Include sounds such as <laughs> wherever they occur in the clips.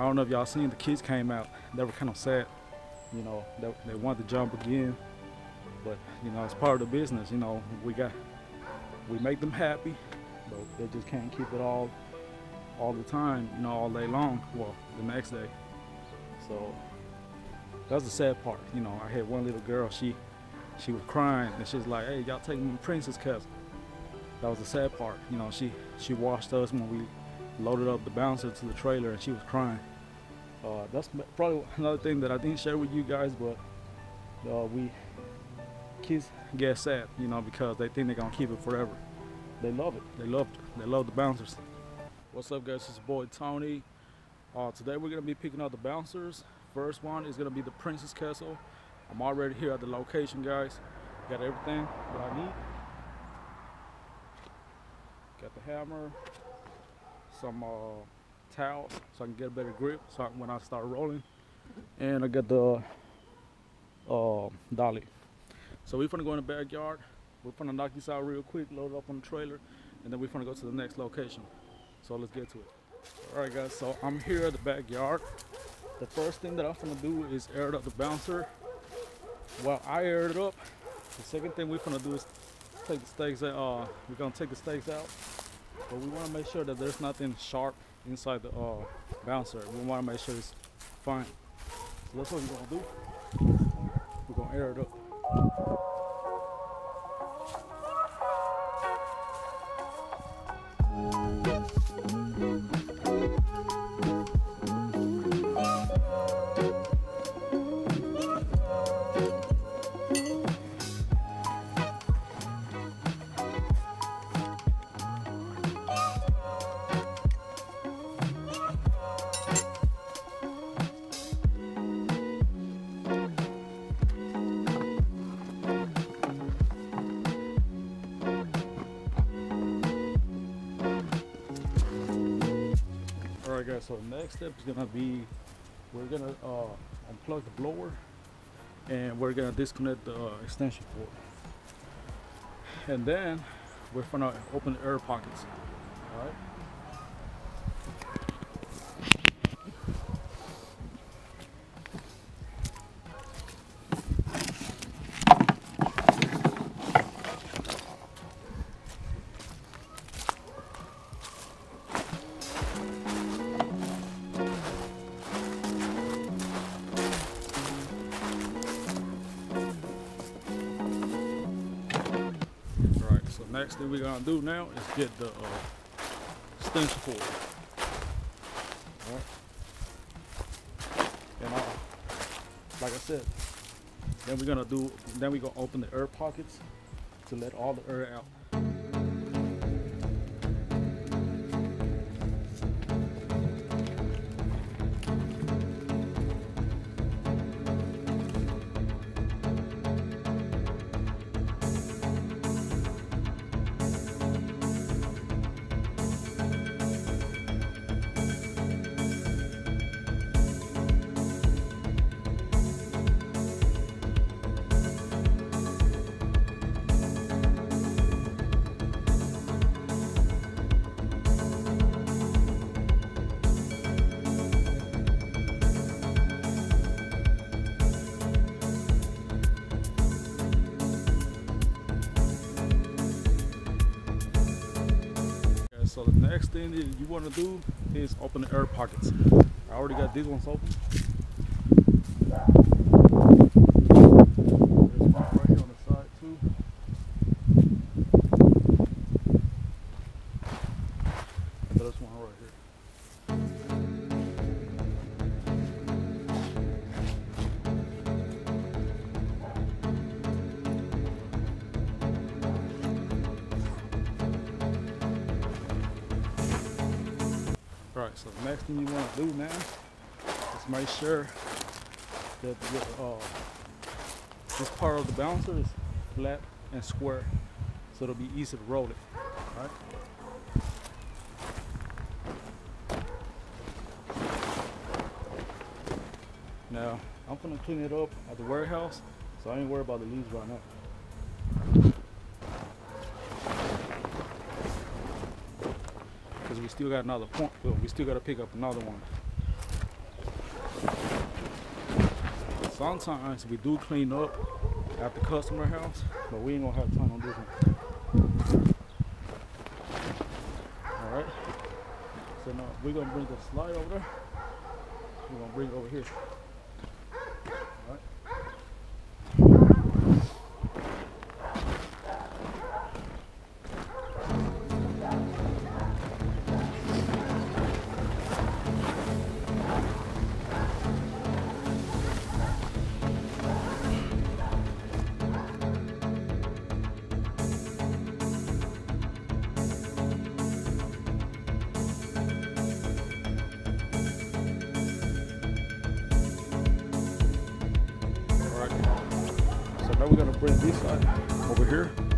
I don't know if y'all seen the kids came out. They were kind of sad. You know, they, they wanted to jump again, but you know, it's part of the business. You know, we got we make them happy, but they just can't keep it all all the time. You know, all day long. Well, the next day. So that's the sad part. You know, I had one little girl. She she was crying and she's like, "Hey, y'all taking me Princess Castle." That was the sad part. You know, she she watched us when we loaded up the bouncer to the trailer and she was crying. Uh, that's probably another thing that I didn't share with you guys, but uh, we kids get sad, you know, because they think they're gonna keep it forever. They love it. They love they love the bouncers. What's up, guys? It's your boy Tony. Uh, today we're gonna be picking up the bouncers. First one is gonna be the Princess Castle. I'm already here at the location, guys. Got everything that I need. Got the hammer, some uh, towels so I can get a better grip so I, when I start rolling. And I got the uh, dolly. So we're gonna go in the backyard. We're gonna knock this out real quick, load it up on the trailer, and then we're gonna go to the next location. So let's get to it. All right, guys. So I'm here at the backyard. The first thing that I'm gonna do is air up the bouncer. While I air it up, the second thing we're gonna do is take the stakes out. Uh, we're gonna take the stakes out, but we want to make sure that there's nothing sharp inside the uh, bouncer. We want to make sure it's fine. So that's what we're gonna do. We're gonna air it up. Right. So next step is gonna be we're gonna uh, unplug the blower and we're gonna disconnect the uh, extension cord. And then we're gonna open the air pockets. All right. Thing we're gonna do now is get the uh, cord. All right. And uh, like I said, then we're gonna do. Then we're gonna open the air pockets to let all the air out. Next thing you want to do is open the air pockets. I already got these ones open. So the next thing you want to do now is make sure that the, uh, this part of the bouncer is flat and square so it'll be easy to roll it. Right? Now, I'm gonna clean it up at the warehouse, so I ain't worried about the leaves right now. still got another point. Well, we still got to pick up another one. Sometimes we do clean up at the customer house, but we ain't gonna have time on this one. All right. So now we're gonna bring the slide over there. We're gonna bring it over here. We're gonna bring this side over here.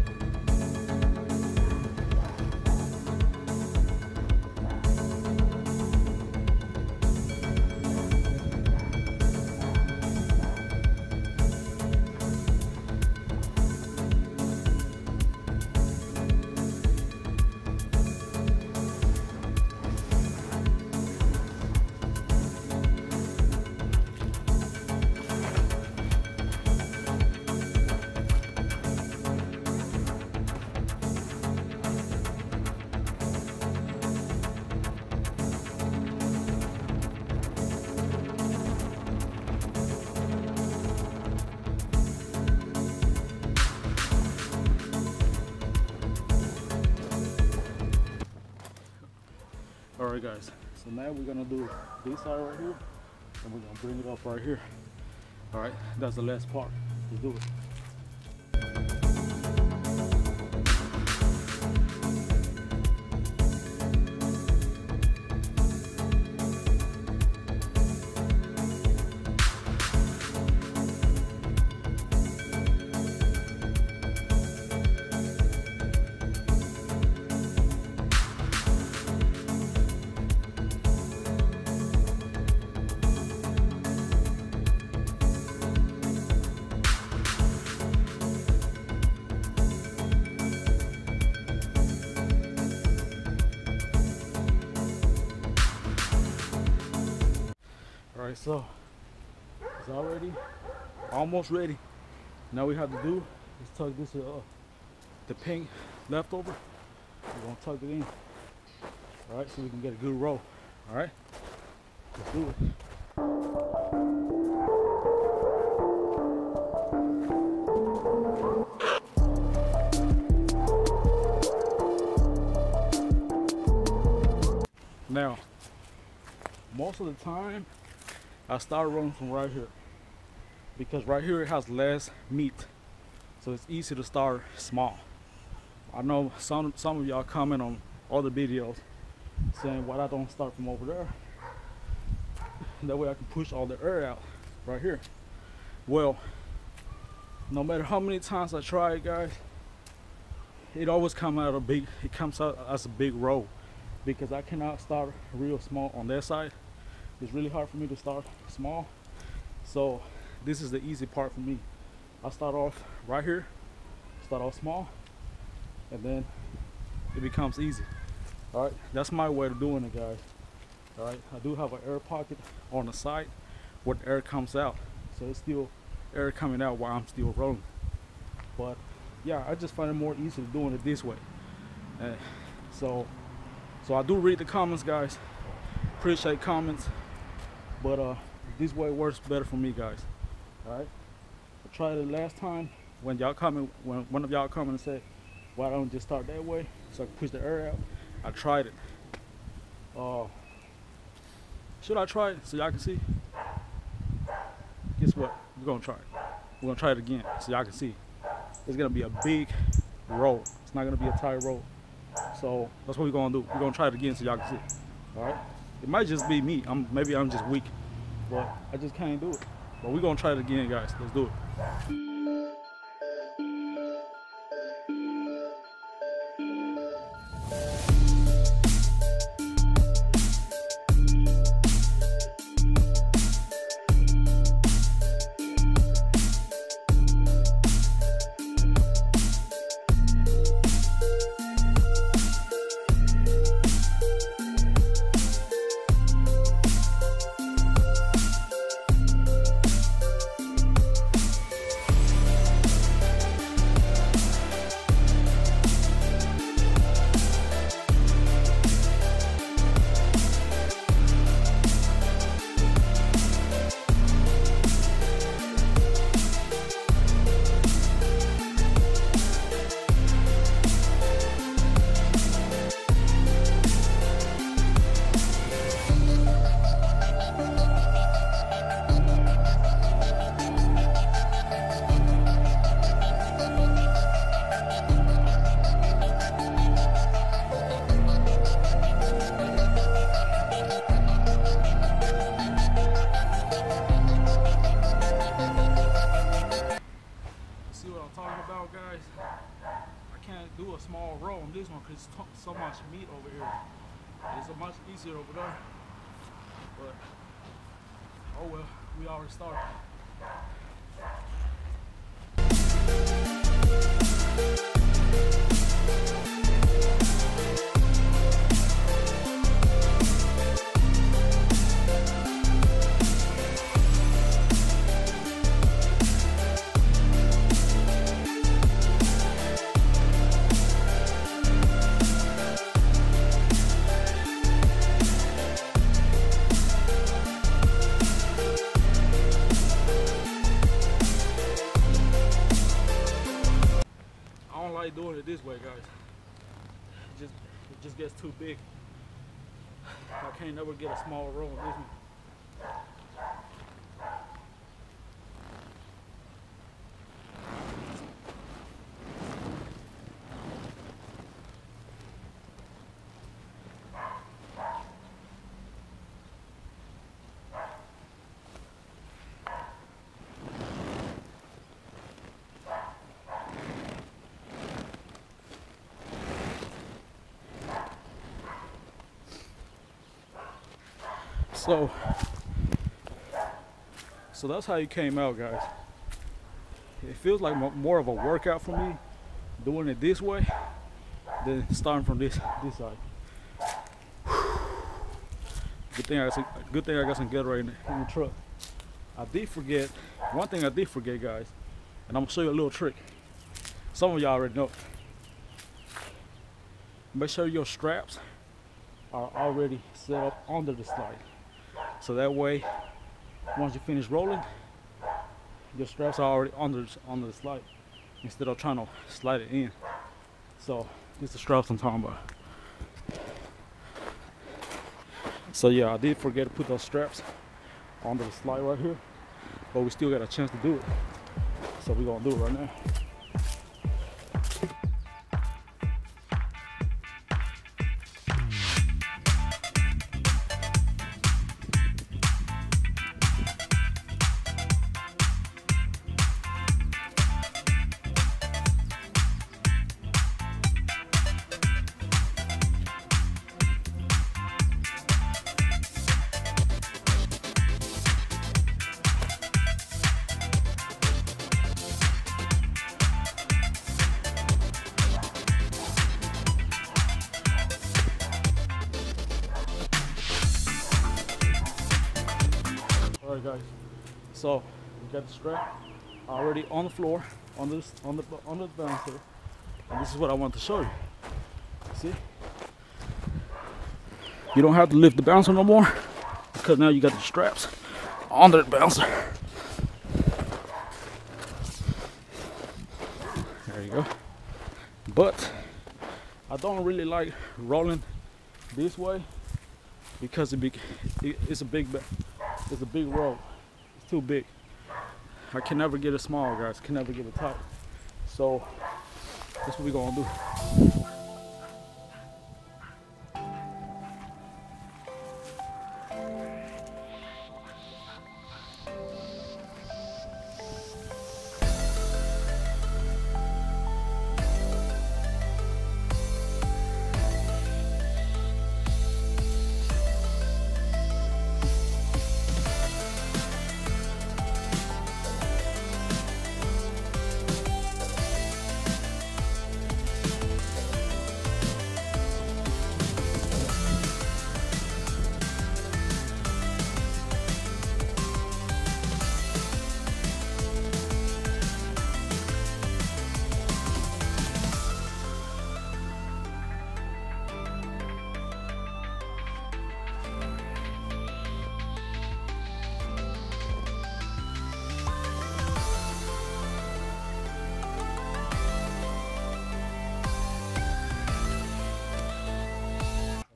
Right, guys. So now we're gonna do this side right here, and we're gonna bring it up right here. All right, that's the last part. Let's do it. So it's already almost ready. Now we have to do is tuck this uh, the pink leftover. We're gonna tuck it in. All right, so we can get a good roll. All right, let's do it. Now, most of the time, I start rolling from right here because right here it has less meat, so it's easy to start small. I know some some of y'all comment on other videos saying why I don't start from over there. That way I can push all the air out right here. Well, no matter how many times I try it, guys, it always comes out a big. It comes out as a big roll because I cannot start real small on that side. It's really hard for me to start small. So this is the easy part for me. I start off right here, start off small, and then it becomes easy. All right, that's my way of doing it, guys. All right, I do have an air pocket on the side where the air comes out, so it's still air coming out while I'm still rolling. But yeah, I just find it more easy doing it this way. So, so I do read the comments, guys. Appreciate comments, but uh, this way works better for me, guys. All right. I tried it last time when y'all comment when one of y'all come and said, "Why don't you just start that way so I can push the air out?" I tried it. Uh, should I try it so y'all can see? Guess what? We're gonna try it. We're gonna try it again so y'all can see. It's gonna be a big roll. It's not gonna be a tight roll. So that's what we're gonna do. We're gonna try it again so y'all can see. All right. It might just be me. I'm maybe I'm just weak, but I just can't do it. But we're gonna try it again, guys. Let's do it. Oh well, we already started. It just it just gets too big. I can't never get a small roll this one. So, so that's how you came out, guys. It feels like more of a workout for me doing it this way than starting from this this side. <sighs> Good thing I got some, good thing I got some in, the- in the truck. I did forget one thing. I did forget, guys, and I'm gonna show you a little trick. Some of y'all already know. Make sure your straps are already set up under the slide. So that way, once you finish rolling, your straps are already under under the slide instead of trying to slide it in. So this is the straps I'm talking about. So yeah, I did forget to put those straps under the slide right here, but we still got a chance to do it. So we're gonna do it right now. Guys. So we got the strap already on the floor, on this, on the, on the bouncer, and this is what I want to show you. See? You don't have to lift the bouncer no more because now you got the straps on the bouncer. There you go. But I don't really like rolling this way because it be, it's a big it's a big roll. It's too big. I can never get it small, guys. Can never get it tight. So that's what we're gonna do.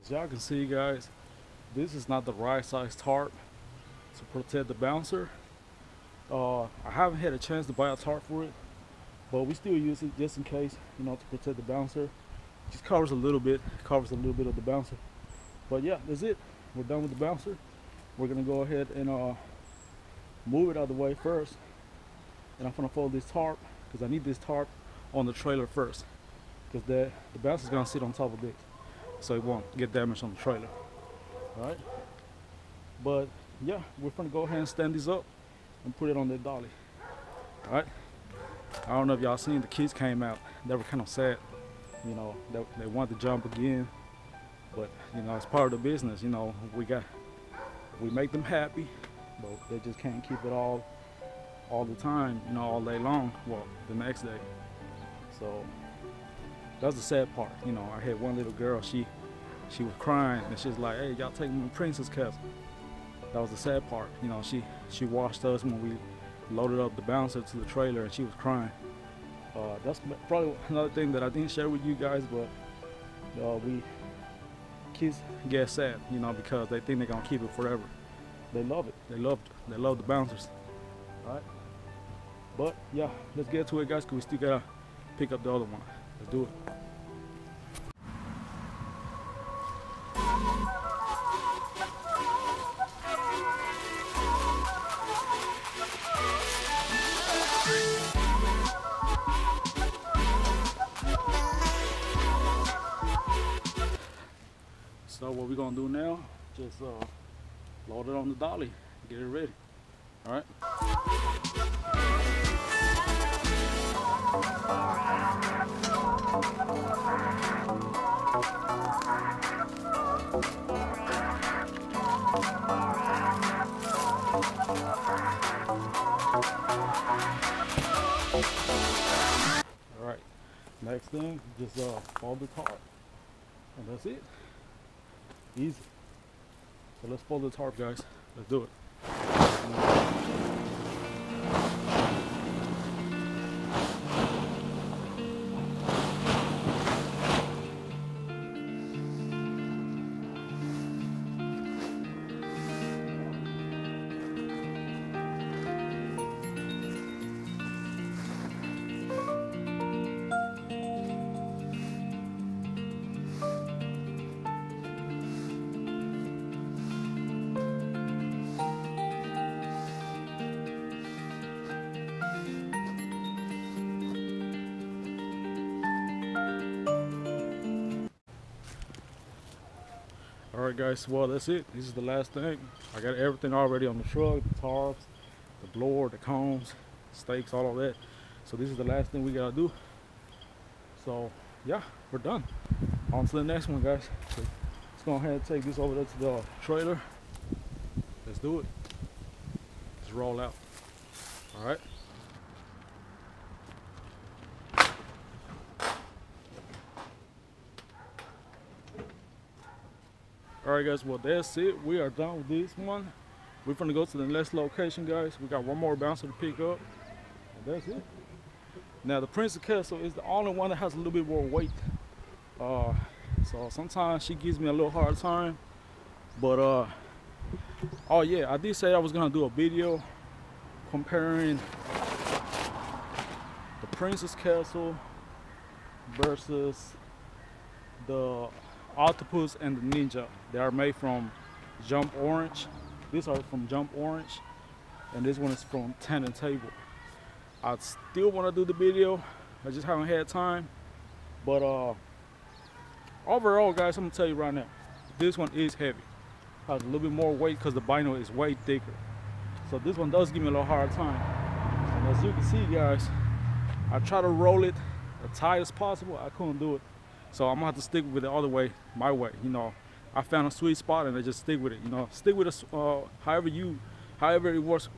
As y'all can see, guys, this is not the right size tarp to protect the bouncer. Uh, I haven't had a chance to buy a tarp for it, but we still use it just in case, you know, to protect the bouncer. Just covers a little bit, covers a little bit of the bouncer. But yeah, that's it. We're done with the bouncer. We're gonna go ahead and uh, move it out of the way first. And I'm gonna fold this tarp because I need this tarp on the trailer first because the the bounce is gonna sit on top of it, so it won't get damaged on the trailer. All right. But yeah, we're gonna go ahead and stand this up and put it on the dolly. All right. I don't know if y'all seen the kids came out. They were kind of sad. You know, they, they wanted to jump again, but you know, it's part of the business. You know, we got we make them happy, but they just can't keep it all all the time. You know, all day long. Well, the next day. So that's the sad part. You know, I had one little girl. She she was crying and she's like, "Hey, y'all take me to Princess Castle." That was the sad part. You know, she she watched us when we loaded up the bouncer to the trailer and she was crying. Uh, that's probably another thing that I didn't share with you guys, but uh, we kids get sad, you know, because they think they're gonna keep it forever. They love it. They love they love the bouncers. All right. But yeah, let's get to it, guys, because we still gotta pick up the other one. Let's do it. So what we're gonna do now, just uh, load it on the dolly, get it ready. All right. All right. Next thing, just uh, fold the tarp, and that's it. Easy. So let's fold the tarp, guys. Let's do it. All right, guys. Well, that's it. This is the last thing. I got everything already on the truck: the tarps, the blower, the cones, stakes, all of that. So this is the last thing we gotta do. So yeah, we're done. On to the next one, guys. So let's go ahead and take this over there to the trailer. Let's do it. Let's roll out. All All right, guys. Well, that's it. We are done with this one. We're gonna go to the next location, guys. We got one more bouncer to pick up. And that's it. Now, the Princess Castle is the only one that has a little bit more weight. Uh, so sometimes she gives me a little hard time. But uh, oh yeah, I did say I was gonna do a video comparing the Princess Castle versus the octopus and the ninja. They are made from Jump Orange. These are from Jump Orange, and this one is from Tent and Table. I still want to do the video. I just haven't had time. But uh, overall, guys, I'm gonna tell you right now, this one is heavy. Has a little bit more weight because the vinyl is way thicker. So this one does give me a little hard time. And as you can see, guys, I try to roll it as tight as possible. I couldn't do it. So I'm gonna have to stick with it all the way, my way. You know, I found a sweet spot and I just stick with it. You know, stick with us uh, however you, however it works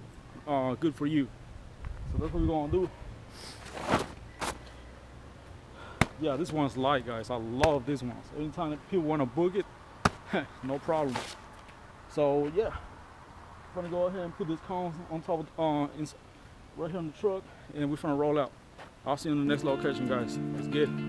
uh, good for you. So that's what we're gonna do. Yeah, this one's light, guys. I love this one. So anytime people wanna book it, <laughs> no problem. So yeah, I'm gonna go ahead and put this cone on top of uh, right here in the truck, and we're gonna roll out. I'll see you in the next location, guys. Let's get it.